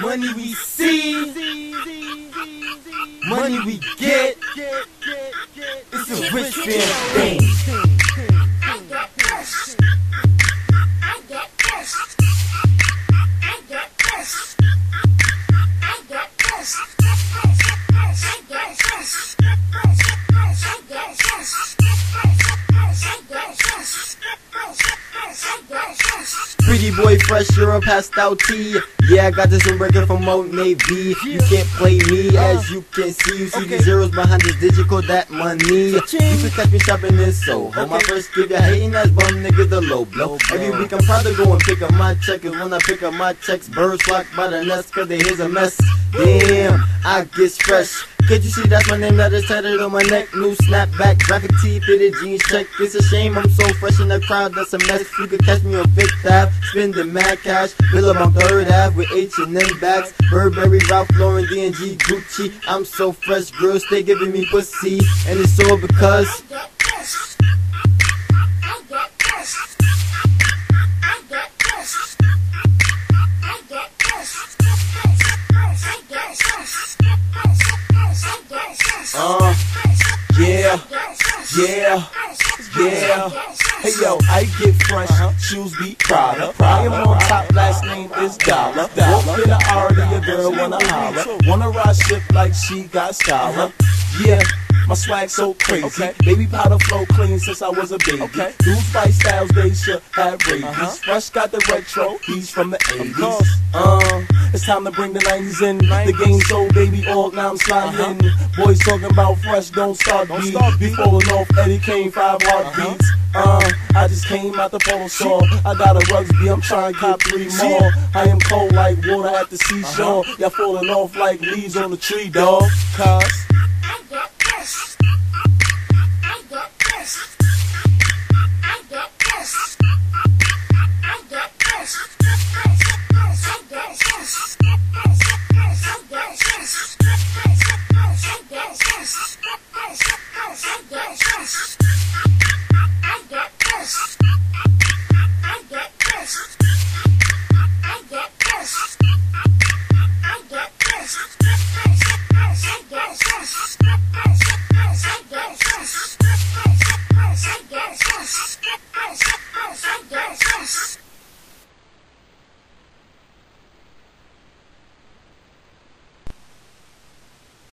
Money we see, money we get. It's a rich man thing. Pretty boy, fresh, you're a passed out T. Yeah, I got this in record from Old Navy. You can't play me, as you can see. You see the zeros behind this digit, call that money. You can catch me shopping in Soho. My first give you hating ass bum niggas the low blow. Every week I'm proud to go and pick up my check. Cause when I pick up my checks, birds flock by the nest, cause they here's a mess. Damn, I get fresh. Can't you see that's my name that is tatted on my neck? New snapback, graphic tee, fitted jeans check. It's a shame I'm so fresh in the crowd, that's a mess. You could catch me on Fifth Ave, spending mad cash. Fill up on Third Ave with H&M bags. Burberry, Ralph Lauren, D&G, Gucci. I'm so fresh, girls stay giving me pussy. And it's all because... Uh, yeah, yeah, yeah. Hey yo, I get fresh, shoes be Prada. I am on top, last name is Dollar. Walk in the Audi, your girl wanna holler. Wanna ride ship like she got scholar. Yeah. My swag so crazy. Baby powder flow clean since I was a baby. Okay. New spice styles, they should have rabies. Fresh got the retro, he's from the 80s. Uh, it's time to bring the 90s in. The game so baby all now I'm sliding in. Boys talking about fresh, don't start beat. Be falling off Eddie Kane, five heartbeats. Uh, I just came out the polo store. I got a Rugby, I'm trying to cop three more. I am cold like water at the seashore. Y'all falling off like leaves on the tree, dog. Cause